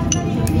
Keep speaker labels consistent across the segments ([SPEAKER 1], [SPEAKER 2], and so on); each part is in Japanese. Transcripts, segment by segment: [SPEAKER 1] Thank you.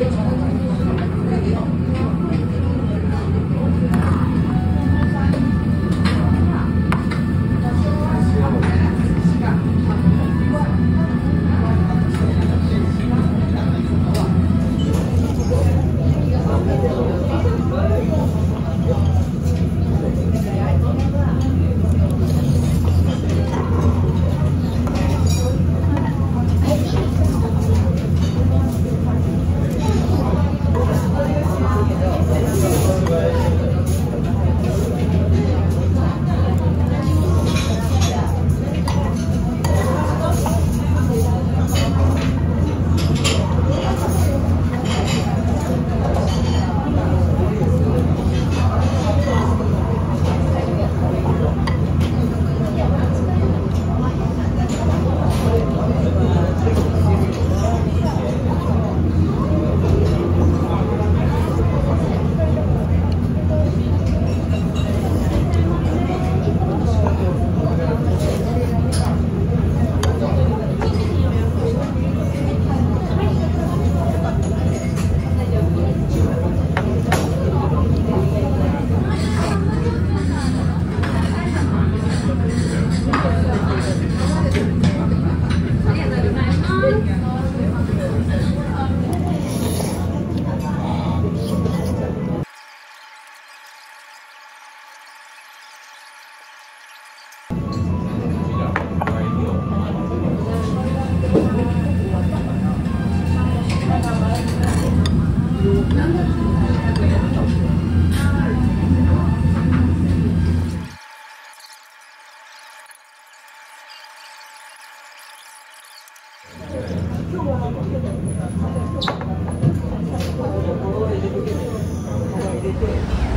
[SPEAKER 1] 이게 저는 그런 거예요. 入れて。